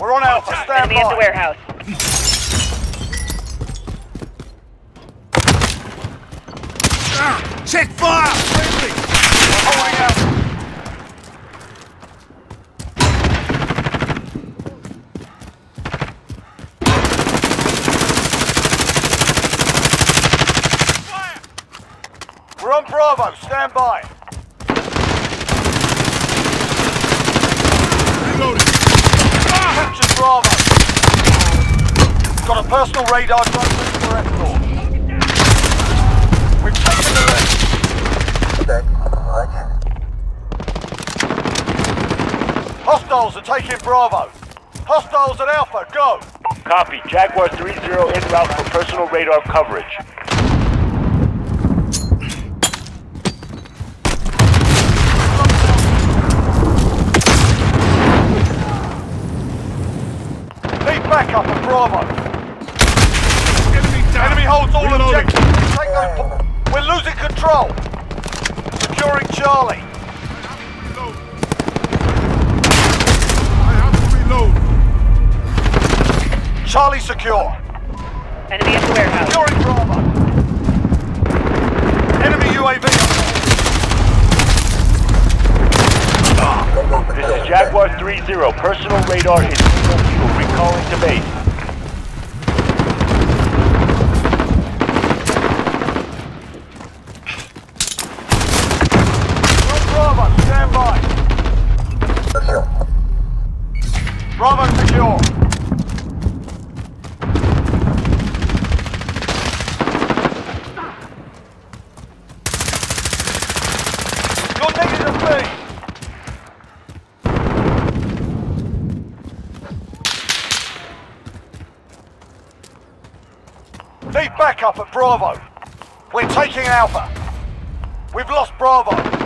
We're on Alpha. Stand Enemy at the warehouse. Ah, check fire! Friendly! Pulling out. We're on Bravo. Stand by. Reloading! Capture Bravo. Got a personal radar drone ready for escort. We've taken the lead. Hostiles are taking Bravo. Hostiles at Alpha, go! Copy. Jaguar 3-0 en route for personal radar coverage. Backup at Bravo. Enemy down! Enemy holds all Reloading. objectives. Take those We're losing control. Securing Charlie. I have to reload. Charlie secure. Enemy at the warehouse. Securing Bravo. Enemy UAV. This is Jaguar 3-0. Personal radar is Recalling to base. We're on Bravo, stand by. Bravo secure. You're needed at B. Need backup at Bravo. We're taking Alpha. We've lost Bravo.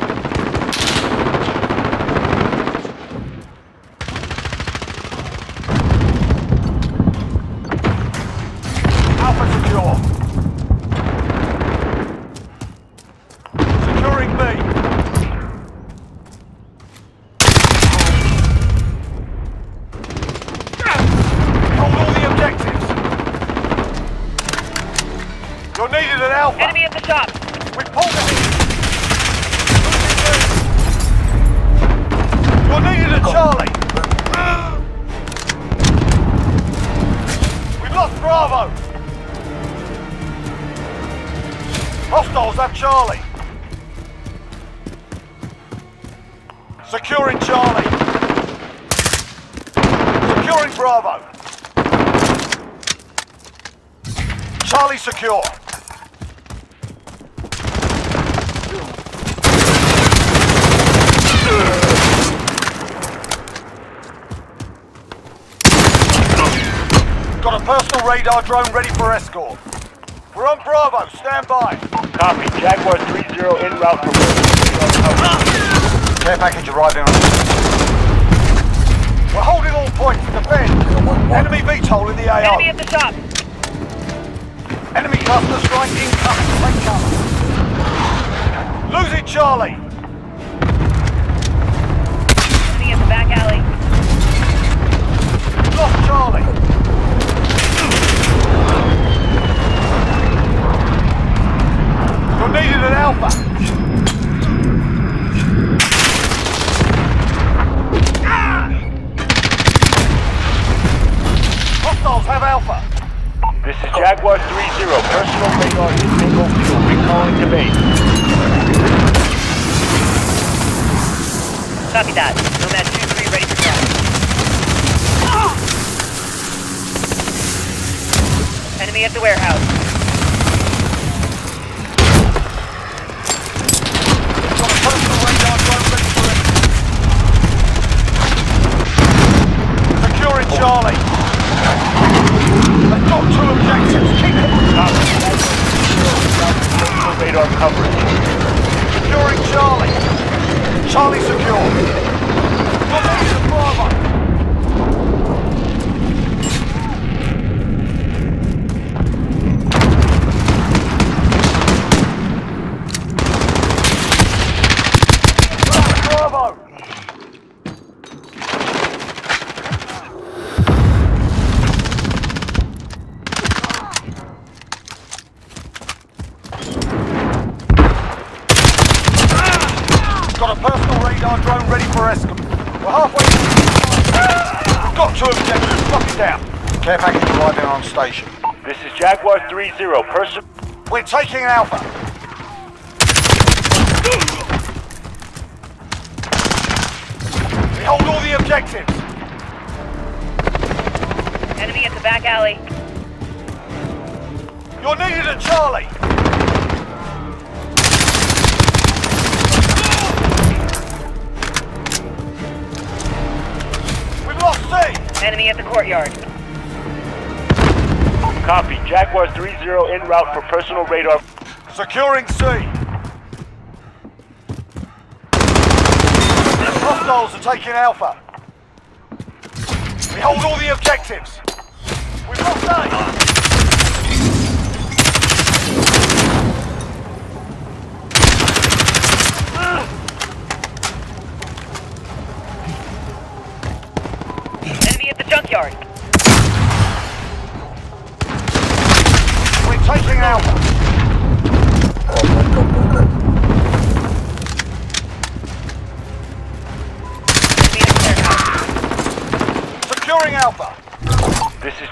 Bravo. Charlie secure. Got a personal radar drone ready for escort. We're on Bravo, stand by. Copy. Jaguar 3-0 en route for. Care package arriving on. We're holding all points, defend. Enemy VTOL in the AO. Enemy at the shop. Enemy cluster strike incoming. Take cover. Losing Charlie. Hostiles have Alpha. This is Jaguar 3-0. Personal radar is bingo fuel. Recalling to base. Copy that. Nomad 2-3 ready for track. Enemy at the warehouse. Got a personal radar drone ready for it. Securing Charlie. They've got two objectives. Keep it. Personal radar coverage. Securing Charlie. Charlie secure. You're needed at Bravo. Radar drone ready for escort. We're halfway We've got two objectives. Lock it down. Care package arriving on station. This is Jaguar 3-0. Person... We're taking an Alpha. We hold all the objectives. Enemy at the back alley. You're needed at Charlie. We've lost C. Enemy at the courtyard. Copy. Jaguar 3-0 en route for personal radar. Securing C. Hostiles are taking Alpha. We hold all the objectives. We've lost A.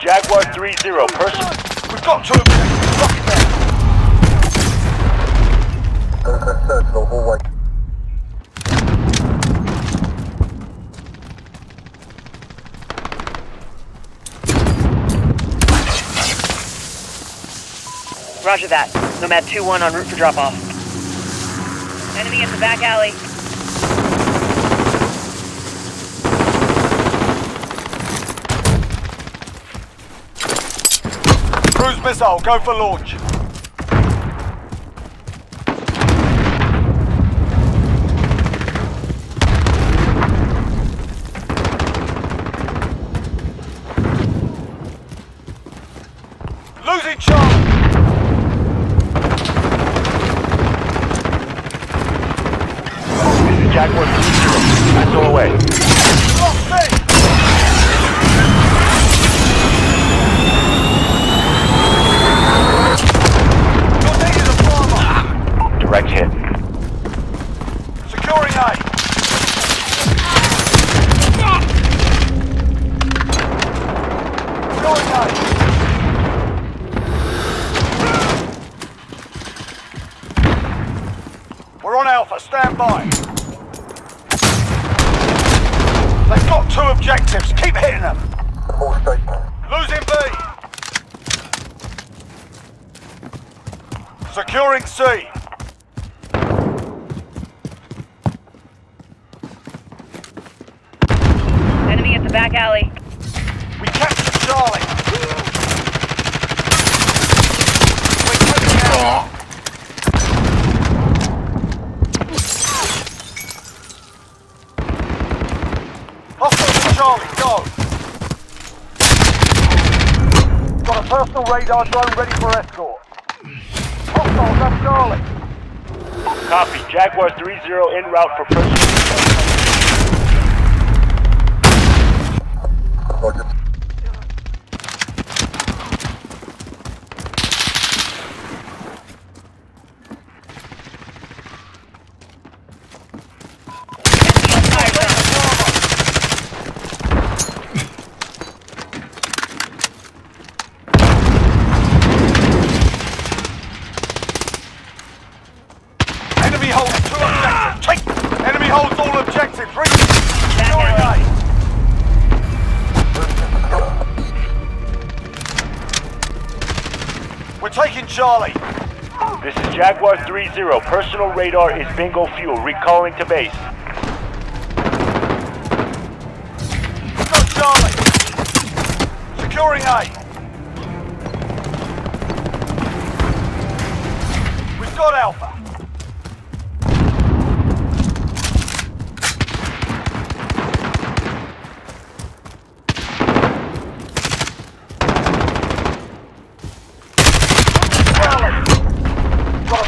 Jaguar 3-0. Person... We've got two objectives. Lock it. Roger that. Nomad 2-1 en route for drop-off. Enemy at the back alley. Cruise missile, go for launch. Losing Charlie. This is Jaguar 3-0. Missile away. Lost C. You're needed at Bravo. Direct hit. Securing A. Securing A. We're on Alpha, stand by. They've got two objectives, keep hitting them. Losing B. Securing C. Enemy at the back alley. We captured Charlie. We're taking out. Hostile Charlie, go. Got a personal radar drone ready for escort. Hostiles at Charlie. Copy. Jaguar 3-0 en route for personal... Zone. Enemy holds two objectives. Take. Enemy holds all objectives. Reach. Back We're taking Charlie. This is Jaguar 3-0. Personal radar is bingo fuel. Recalling to base. Got Charlie. Securing A.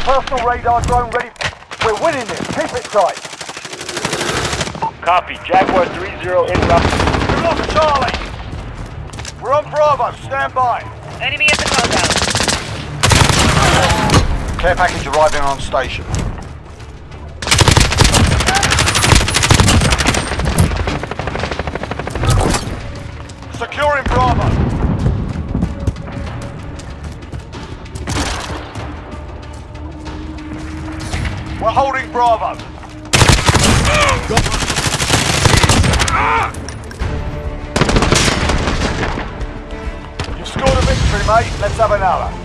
personal radar drone ready. We're winning this. Keep it tight. Copy. Jaguar 3-0 inbound. We lost Charlie. We're on Bravo. Stand by. Enemy at the compound. Care package arriving on station. Securing Bravo. We're holding Bravo. You've scored a victory, mate. Let's have another.